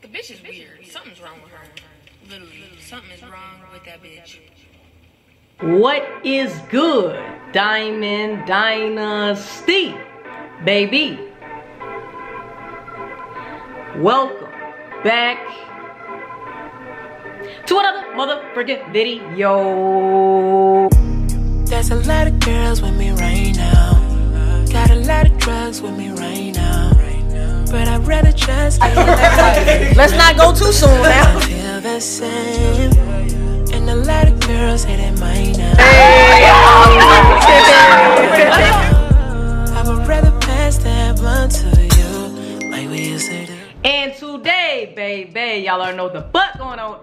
The bitch is weird. Something's wrong with her. Literally, something is wrong with that bitch. What is good, Diamond Dynasty, baby? Welcome back to another motherfucking video. There's a lot of girls with me right now. Got a lot of drugs with me right now. But I'd rather just get Let's not go too soon now. Feel the same. And a lot of girls say they might now. I would rather pass that blunt to you like we used to do. And today, baby, y'all already know the fuck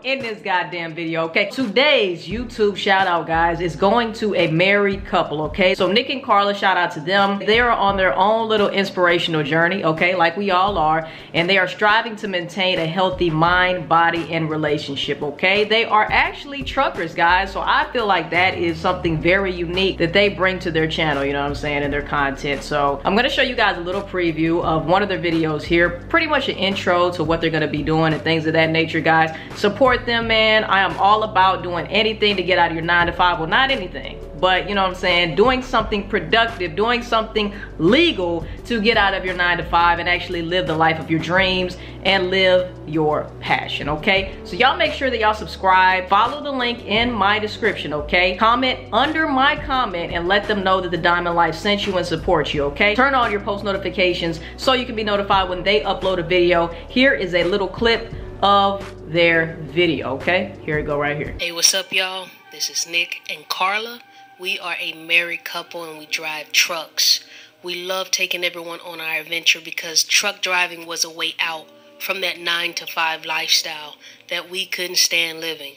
in this goddamn video, okay? Today's YouTube shout out, guys, is going to a married couple, okay? So Nick and Carla, shout out to them. They are on their own little inspirational journey, okay? Like we all are. And they are striving to maintain a healthy mind, body, and relationship, okay? They are actually truckers, guys. So I feel like that is something very unique that they bring to their channel, you know what I'm saying, and their content. So I'm gonna show you guys a little preview of one of their videos here. Pretty much an intro to what they're gonna be doing and things of that nature, guys. Support them, man. I am all about doing anything to get out of your nine to five. Well, not anything, but you know what I'm saying? Doing something productive, doing something legal to get out of your nine to five and actually live the life of your dreams and live your passion, okay? So y'all make sure that y'all subscribe, follow the link in my description, okay? Comment under my comment and let them know that the Diamond Life sent you and supports you, okay? Turn on your post notifications so you can be notified when they upload a video. Here is a little clip of their video, okay? Here we go right here. Hey, what's up, y'all? This is Nick and Carla. We are a married couple and we drive trucks. We love taking everyone on our adventure because truck driving was a way out from that 9 to 5 lifestyle that we couldn't stand living.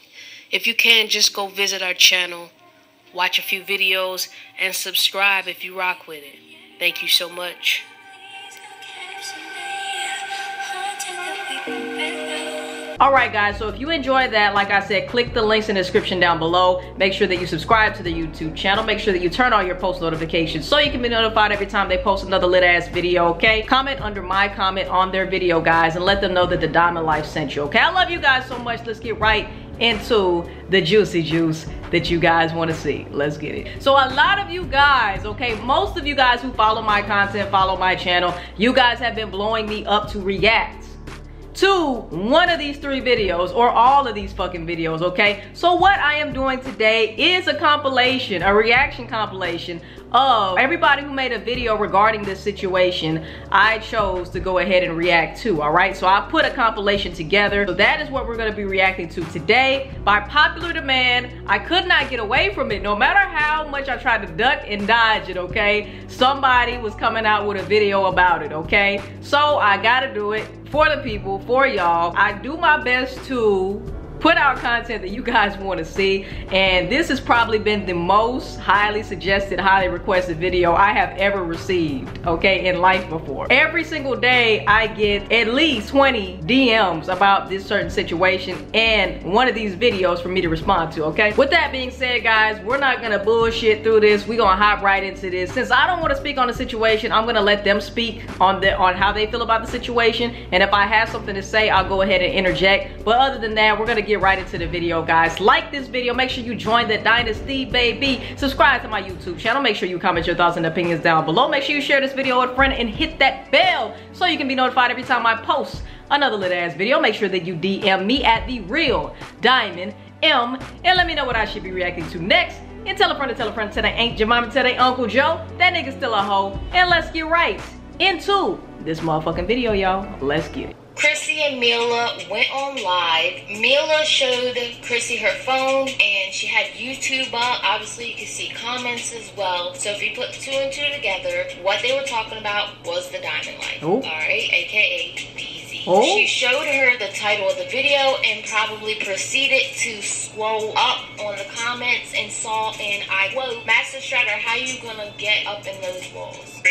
If you can, just go visit our channel, watch a few videos, and subscribe if you rock with it. Thank you so much. All right, guys, so if you enjoyed that, like I said, click the links in the description down below. Make sure that you subscribe to the YouTube channel. Make sure that you turn on your post notifications so you can be notified every time they post another lit ass video, okay? Comment under my comment on their video, guys, and let them know that the Diamond Life sent you, okay? I love you guys so much. Let's get right into the juicy juice that you guys want to see. Let's get it. So a lot of you guys, okay, most of you guys who follow my content, follow my channel, you guys have been blowing me up to react to one of these three videos or all of these fucking videos, okay? So what I am doing today is a compilation, a reaction compilation of everybody who made a video regarding this situation I chose to go ahead and react to, all right? So I put a compilation together. So that is what we're gonna be reacting to today. By popular demand, I could not get away from it. No matter how much I tried to duck and dodge it, okay? Somebody was coming out with a video about it, okay? So I gotta do it for the people, for y'all. I do my best to put out content that you guys want to see. And this has probably been the most highly suggested highly requested video I have ever received okay in life before. Every single day I get at least 20 DMs about this certain situation and one of these videos for me to respond to okay? With that being said guys we're not gonna bullshit through this. We're gonna hop right into this. Since I don't want to speak on the situation I'm gonna let them speak on the on how they feel about the situation. And if I have something to say I'll go ahead and interject. But other than that we're gonna get right into the video, guys. Like this video. Make sure you join the Dynasty, baby. Subscribe to my YouTube channel. Make sure you comment your thoughts and opinions down below. Make sure you share this video with a friend and hit that bell so you can be notified every time I post another lit ass video. Make sure that you DM me at the real Diamond M and let me know what I should be reacting to next. And tell a friend to tell a friend to they ain't your tell Uncle Joe. That nigga still a hoe. And let's get right into this motherfucking video, y'all. Let's get it. Chrissy and Mila went on live. Mila showed Chrissy her phone and she had YouTube up. Obviously, you can see comments as well. So if you put two and two together, what they were talking about was the Diamond Life. Oh. All right, aka DZ. Oh. She showed her the title of the video and probably proceeded to scroll up on the comments and saw and I whoa, Master Shredder, how you gonna get up in those walls?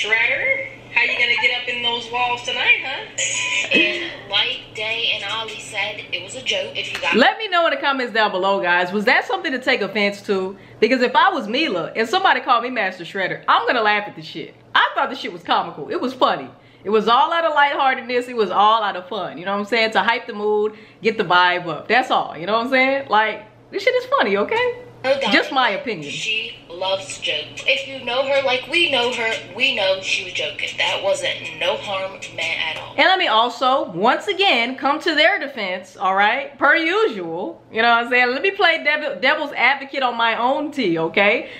Shredder, how you gonna get up in those walls tonight, huh? And like Day and Ollie said, It was a joke. If you got Let me know in the comments down below, guys. Was that something to take offense to? Because if I was Mila and somebody called me Master Shredder, I'm gonna laugh at the shit. I thought the shit was comical. It was funny. It was all out of lightheartedness. It was all out of fun. You know what I'm saying? To hype the mood, get the vibe up. That's all. You know what I'm saying? Like, this shit is funny, okay? Just my opinion. She loves jokes. If you know her like we know her, we know she was joking. That wasn't no harm meant at all. And let me also, once again, come to their defense, all right? Per usual. You know what I'm saying? Let me play devil, devil's advocate on my own tea, okay?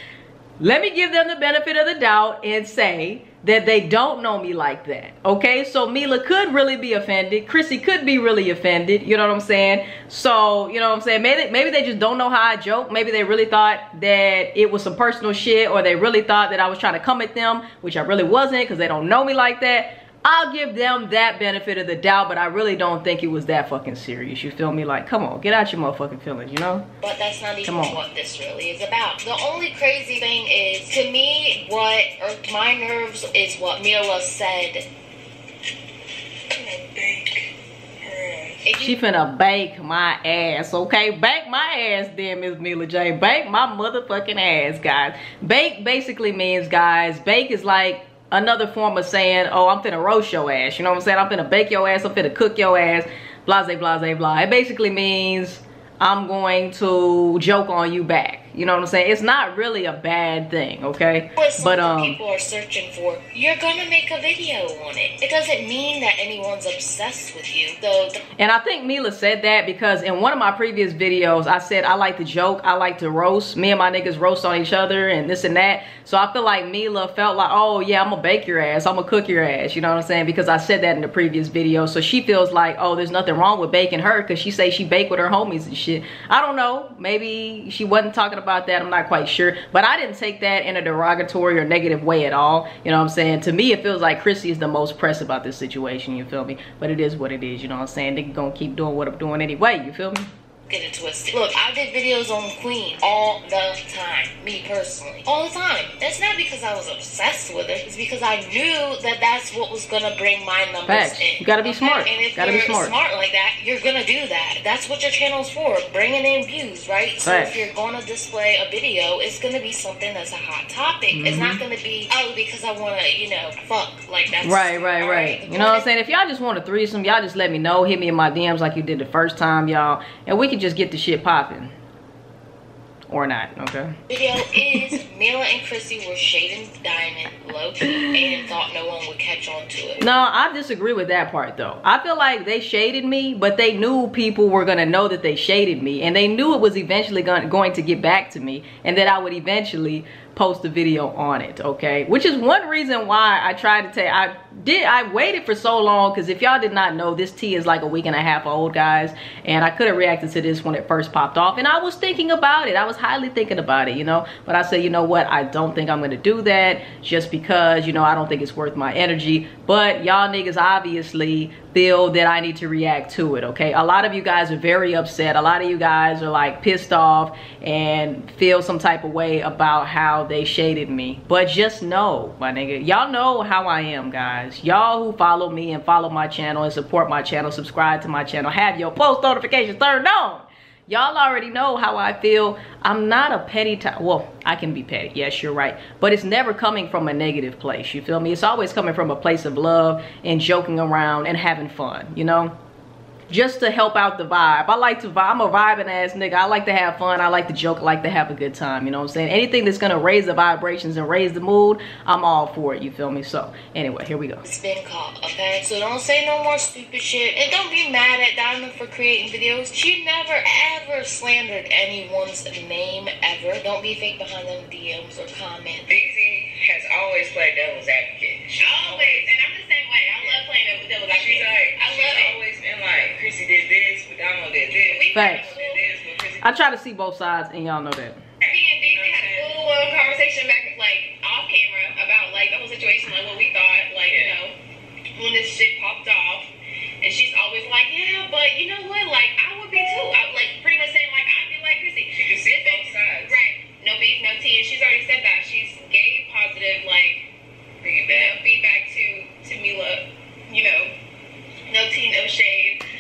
Let me give them the benefit of the doubt and say that they don't know me like that. Okay, so Mila could really be offended. Chrissy could be really offended. You know what I'm saying? So, you know what I'm saying? Maybe, maybe they just don't know how I joke. Maybe they really thought that it was some personal shit or they really thought that I was trying to come at them, which I really wasn't because they don't know me like that. I'll give them that benefit of the doubt, but I really don't think it was that fucking serious. You feel me? Like, come on, get out your motherfucking feelings, you know? But that's not even Come on. what this really is about. The only crazy thing is, to me, what irked my nerves is what Mila said. She finna bake my ass, okay? Bake my ass then, Miss Mila J. Bake my motherfucking ass, guys. Bake basically means, guys, bake is like another form of saying, oh, I'm finna roast your ass. You know what I'm saying? I'm finna bake your ass, I'm finna cook your ass, blase, blase, blah. It basically means I'm going to joke on you back. You know what I'm saying? It's not really a bad thing, okay? But, um, people are searching for, you're gonna make a video on it. It doesn't mean that anyone's obsessed with you. So And I think Mila said that because in one of my previous videos, I said I like to joke, I like to roast. Me and my niggas roast on each other and this and that. So I feel like Mila felt like, oh yeah, I'm gonna bake your ass, I'm gonna cook your ass. You know what I'm saying? Because I said that in the previous video. So she feels like, oh, there's nothing wrong with baking her because she say she bake with her homies and shit. I don't know. Maybe she wasn't talking about that. I'm not quite sure. But I didn't take that in a derogatory or negative way at all. You know what I'm saying? To me, it feels like Chrissy is the most pressed about this situation. You feel me? But it is what it is. You know what I'm saying? They're gonna keep doing what I'm doing anyway. You feel me? Get it twisted. Look, I did videos on Queen all the time. Me personally. All the time. That's not because I was obsessed with it. It's because I knew that that's what was gonna bring my numbers Facts. in. You gotta be smart. And if Gotta be you're smart. like that, you're gonna do that. That's what your channel's for. Bringing in views, right? So Facts. if you're gonna display a video, it's gonna be something that's a hot topic. It's not Mm-hmm. gonna be, oh, because I wanna, you know, fuck. Like that's Right, right, right. You know what I'm saying? If y'all just want a threesome, y'all just let me know. Hit me in my DMs like you did the first time, y'all. And we can just get the shit popping. Or not, okay? video is Mila and Chrissy were shading Diamond low key and thought no one would catch on to it. No, I disagree with that part though. I feel like they shaded me, but they knew people were gonna know that they shaded me, and they knew it was eventually going, going to get back to me, and that I would eventually post a video on it, okay? Which is one reason why I tried to take, I did, I waited for so long, because if y'all did not know, this tea is like a week and a half old, guys, and I could have reacted to this when it first popped off, and I was thinking about it. I was highly thinking about it, you know? But I said, you know what? I don't think I'm gonna do that, just because, you know, I don't think it's worth my energy, but y'all niggas obviously feel that I need to react to it, okay? A lot of you guys are very upset. A lot of you guys are like pissed off and feel some type of way about how they shaded me. But just know, my nigga, y'all know how I am, guys. Y'all who follow me and follow my channel and support my channel, subscribe to my channel, have your post notifications turned on. Y'all already know how I feel. I'm not a petty type. Well, I can be petty. Yes, you're right. But it's never coming from a negative place. You feel me? It's always coming from a place of love and joking around and having fun, you know? Just to help out the vibe. I like to vibe. I'm a vibing ass nigga. I like to have fun. I like to joke. I like to have a good time. You know what I'm saying? Anything that's going to raise the vibrations and raise the mood, I'm all for it. You feel me? So, anyway, here we go. It's been caught, okay? So don't say no more stupid shit. And don't be mad at Diamond for creating videos. She never ever slandered anyone's name ever. Don't be fake behind them DMs or comments. Daisy has always played devil's advocate. She Always, and I'm the same way. I love playing it with devil's She's advocate. like, I she's love it. Always Chrissy did this, but Domo did this. We Facts. Domo did this, but Chrissy I try to see both sides, and y'all know that. Me and Daisy had a full blown conversation back, like off camera, about like the whole situation, like what we thought, like you know, when this shit popped off. And she's always like, yeah, but you know what? Like I would be too. I'm like pretty much saying like I'd be like Chrissy. She can see both sides. Right. No beef, no tea. And she's already said that. She's gave positive like Bring it you know, feedback to to Mila. You know, no tea, no shade.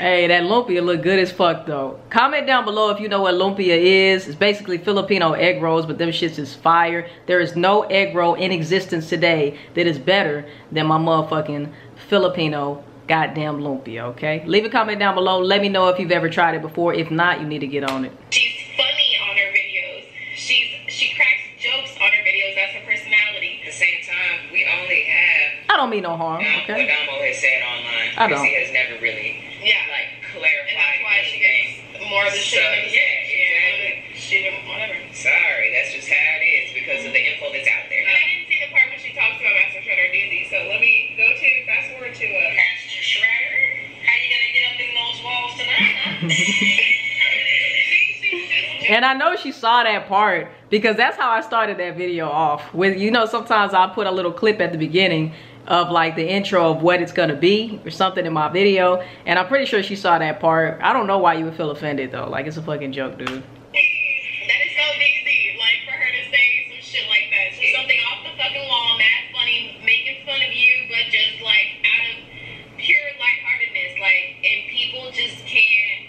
Hey, that lumpia look good as fuck though. Comment down below if you know what lumpia is. It's basically Filipino egg rolls, but them shits is fire. There is no egg roll in existence today that is better than my motherfucking Filipino goddamn lumpia, okay? Leave a comment down below. Let me know if you've ever tried it before. If not, you need to get on it. She's funny on her videos. She's she cracks jokes on her videos. That's her personality. At the same time, we only have I don't mean no harm, okay? what Domo has said online. I don't. Chrissy has never really Yeah. like And that's why she anything. gets more of the shit. So, than the yeah, She didn't, whatever. Sorry, that's just how it is because of the info that's out there. And I didn't see the part when she talks about Master Shredder Doozy, so let me go to fast forward to uh Master Shredder, how you gonna get up in those walls tonight? Huh? she, she just And I know she saw that part because that's how I started that video off. With you know, sometimes I'll put a little clip at the beginning of like the intro of what it's gonna be or something in my video. And I'm pretty sure she saw that part. I don't know why you would feel offended though. Like it's a fucking joke, dude. That is so DZ, like for her to say some shit like that. Just something off the fucking wall, mad funny, making fun of you, but just like out of pure lightheartedness. Like, and people just can't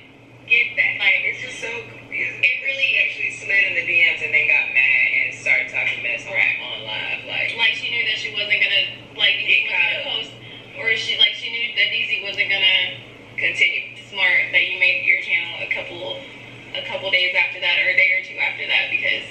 get that. Like, It's just so confusing. It really actually slid in the DMs and then got mad and started talking mess on, on live. Like, like she knew that she wasn't gonna, like, Get wasn't caught gonna up. post, or she, like, she knew that DZ wasn't gonna continue. smart that you made your channel a couple a couple days after that or a day or two after that because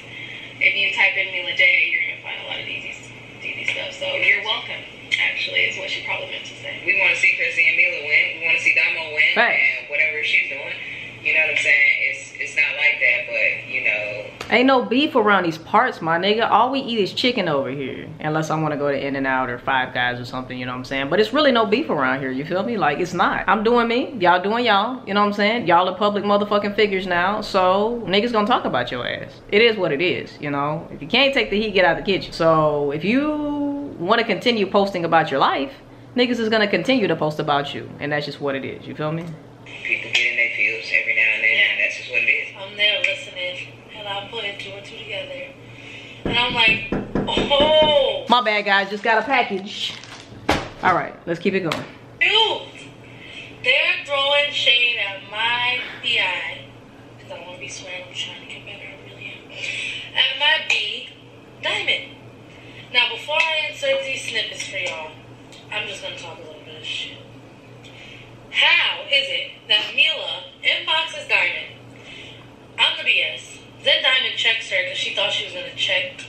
if you type in Mila J you're gonna find a lot of DZ DZ stuff. So you're welcome, actually, is what she probably meant to say. We want to see Chrissy and Mila win. We want to see Domo win. Facts. And whatever she's doing, you know what I'm saying? It's it's not like that, but you know, Ain't no beef around these parts, my nigga. All we eat is chicken over here. Unless I want to go to In and Out or Five Guys or something, you know what I'm saying? But it's really no beef around here, you feel me? Like, it's not. I'm doing me. Y'all doing y'all. You know what I'm saying? Y'all are public motherfucking figures now. So, niggas gonna talk about your ass. It is what it is, you know? If you can't take the heat, get out of the kitchen. So, if you want to continue posting about your life, niggas is gonna continue to post about you. And that's just what it is. You feel me? people get in their fields every now and then, Yeah. and that's just what it is. I'm there I'm putting two and two together. And I'm like, oh My bad, guys. Just got a package. All right, let's keep it going. dude. They're throwing shade at my BI. Because I don't want to be swearing, I'm trying to get better, I really am. At my B, Diamond. Now, before I insert these snippets for y'all, I'm just going to talk a little bit of shit. How is it that Mila inboxes Diamond? I'm the BS. Then Diamond checks her because she thought she was going to check.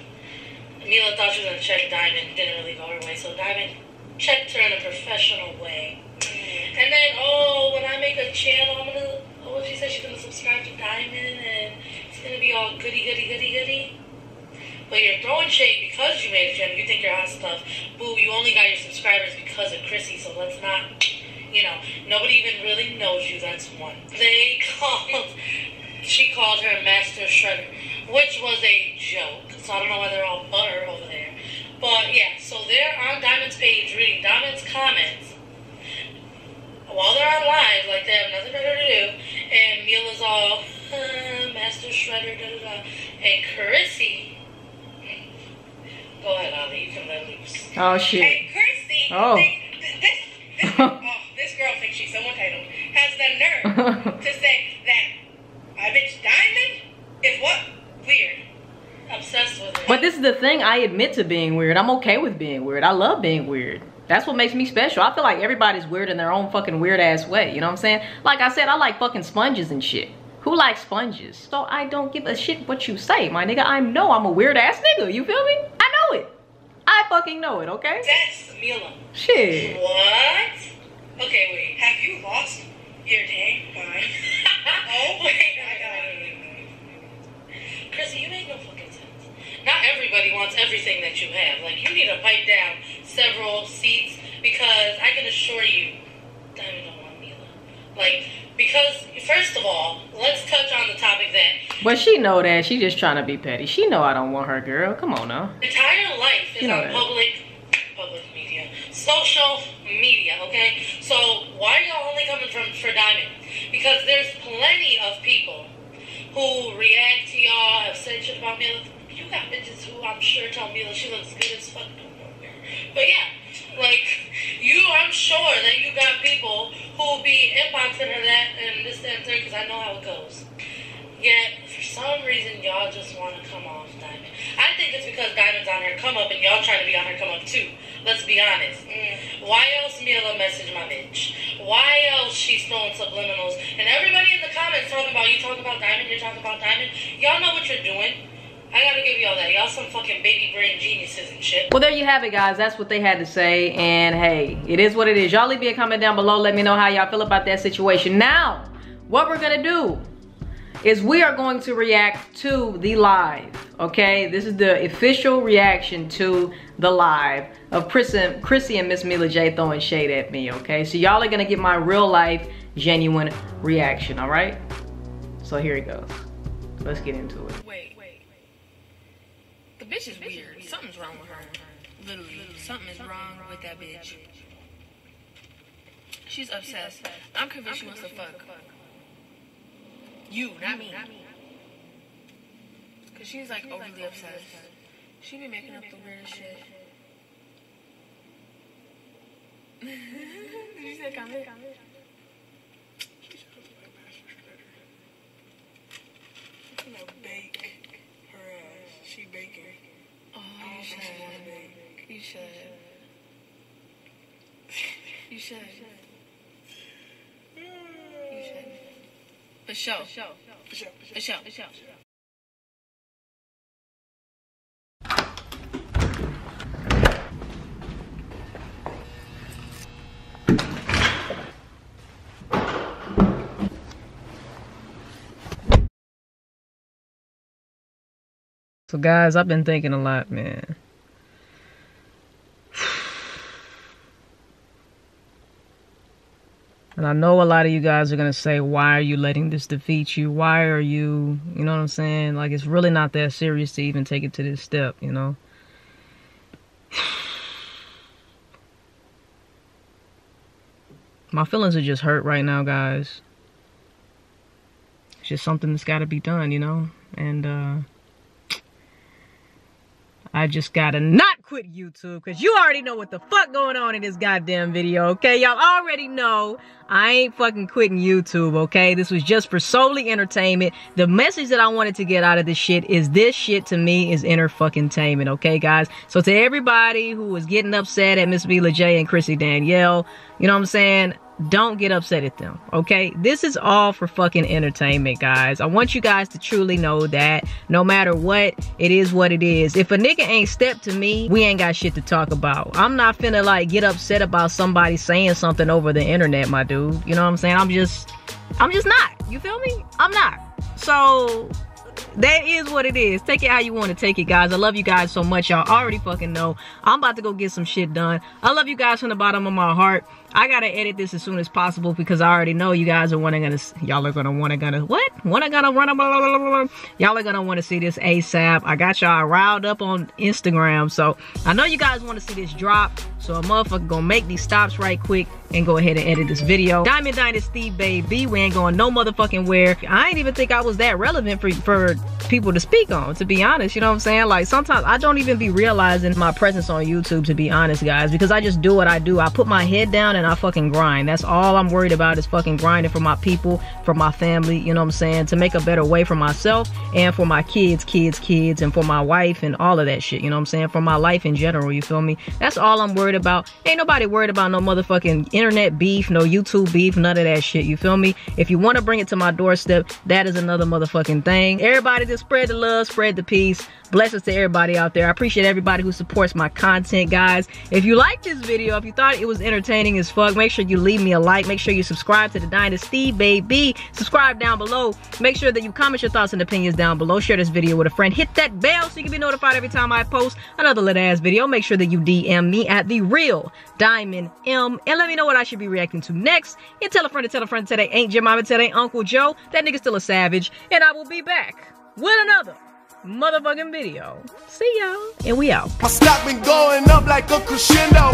Mila thought she was going to check Diamond, didn't really go her way. So Diamond checked her in a professional way. Mm-hmm. And then, oh, when I make a channel, I'm going to, oh, she said, she's going to subscribe to Diamond and it's going to be all goody, goody, goody, goody. But you're throwing shade because you made a channel. You think you're hot stuff. Boo, you only got your subscribers because of Chrissy, so let's not, you know, nobody even really knows you. That's one. They called, she called her Master Shredder, which was a joke. So I don't know why they're all butter over there. But yeah, so they're on Diamond's page reading Diamond's comments while they're on live, like they have nothing better to do. And Mila's all, uh, Master Shredder, da da da. And Chrissy, go ahead, Ali, you can let loose. Oh, shit. Hey, Chrissy, Oh. they- this, this, oh, this girl thinks she's so entitled, has the nerve to say that I bitch Diamond is what? Weird. Obsessed with her. But this is the thing, I admit to being weird. I'm okay with being weird. I love being weird. That's what makes me special. I feel like everybody's weird in their own fucking weird ass way. You know what I'm saying? Like I said, I like fucking sponges and shit. Who likes sponges? So I don't give a shit what you say, my nigga. I know I'm a weird ass nigga. You feel me? I know it. I fucking know it, okay? That's Mila. Shit. What? Okay, wait. Have you lost your dang mind? oh, wait. Chrissy, you make no fucking sense. Not everybody wants everything that you have. Like, you need to pipe down several seats because I can assure you, Diamond don't want Mila. Like, because, first of all, let's touch on the topic that But she know that. She just trying to be petty. She know I don't want her, girl. Come on now. entire life is You know on that. public public media social media okay so why are y'all only coming from for diamond because there's plenty of people who react to y'all have said shit about Mila you got bitches who I'm sure tell Mila she looks good as fuck But yeah, like you, I'm sure that you got people who will be inboxing her that and this, that, and third, because I know how it goes. Yet, for some reason, y'all just want to come off Diamond. I think it's because Diamond's on her come up and y'all trying to be on her come up too. Let's be honest. Mm. Why else Mila message my bitch? Why else she's throwing subliminals? And everybody in the comments talking about you talking about Diamond, you're talking about Diamond. Y'all know what you're doing. I gotta give y'all that. Y'all some fucking baby brain geniuses and shit. Well, there you have it, guys. That's what they had to say. And hey, it is what it is. Y'all leave me a comment down below. Let me know how y'all feel about that situation. Now, what we're gonna do is we are going to react to the live, okay? This is the official reaction to the live of Chris and, Chrissy and Miss Mila J throwing shade at me, okay? So y'all are gonna get my real life, genuine reaction, all right? So here it goes. Let's get into it. Wait, bitch is weird. Something's wrong with her. Literally, something is wrong with that bitch. She's obsessed. I'm convinced she wants to fuck. You, not me. Cause she's like overly obsessed. She be making up the weirdest shit. Did you say comment? bake her ass. She baking. Oh, you should. You should. You should. You should. For sure. For sure. For sure. For sure. So guys, I've been thinking a lot, man. And I know a lot of you guys are going to say, why are you letting this defeat you? Why are you, you know what I'm saying? Like, it's really not that serious to even take it to this step, you know? My feelings are just hurt right now, guys. It's just something that's got to be done, you know? And, uh, I just gotta not quit YouTube because you already know what the fuck going on in this goddamn video, okay? Y'all already know I ain't fucking quitting YouTube, okay? This was just for solely entertainment. The message that I wanted to get out of this shit is this shit to me is inner fucking tainment, okay, guys? So to everybody who was getting upset at Miss Mila J and Chrissy Danielle, you know what I'm saying? Don't get upset at them okay this is all for fucking entertainment guys i want you guys to truly know that no matter what it is what it is if a nigga ain't stepped to me we ain't got shit to talk about i'm not finna like get upset about somebody saying something over the internet my dude you know what i'm saying i'm just i'm just not you feel me i'm not so that is what it is. Take it how you want to take it, guys. I love you guys so much. Y'all already fucking know. I'm about to go get some shit done. I love you guys from the bottom of my heart. I gotta edit this as soon as possible because I already know you guys are wanting gonna y'all are gonna wanna gonna what? Wanna gonna run y'all are gonna wanna see this ASAP. I got y'all riled up on Instagram, so I know you guys wanna see this drop. So a motherfucker gonna make these stops right quick and go ahead and edit this video. Diamond Dynasty, baby. We ain't going no motherfucking where. I ain't even think I was that relevant for, for people to speak on, to be honest. You know what I'm saying? Like sometimes I don't even be realizing my presence on YouTube, to be honest, guys, because I just do what I do. I put my head down and I fucking grind. That's all I'm worried about is fucking grinding for my people, for my family, you know what I'm saying? To make a better way for myself and for my kids, kids, kids, and for my wife and all of that shit, you know what I'm saying? For my life in general, you feel me? That's all I'm worried about. Ain't nobody worried about no motherfucking internet beef, no YouTube beef, none of that shit, you feel me? If you want to bring it to my doorstep, that is another motherfucking thing. Everybody just spread the love, spread the peace. Blessings to everybody out there. I appreciate everybody who supports my content, guys. If you like this video, if you thought it was entertaining as fuck, make sure you leave me a like. Make sure you subscribe to the Dynasty, baby. Subscribe down below. Make sure that you comment your thoughts and opinions down below. Share this video with a friend. Hit that bell so you can be notified every time I post another lit ass video. Make sure that you DM me at the real Diamond M and let me know what I should be reacting to next. And tell a friend to tell a friend today ain't Jim Mama today Uncle Joe. That nigga still a savage. And I will be back with another motherfucking video. See y'all, and we out. My stock been going up like a crescendo.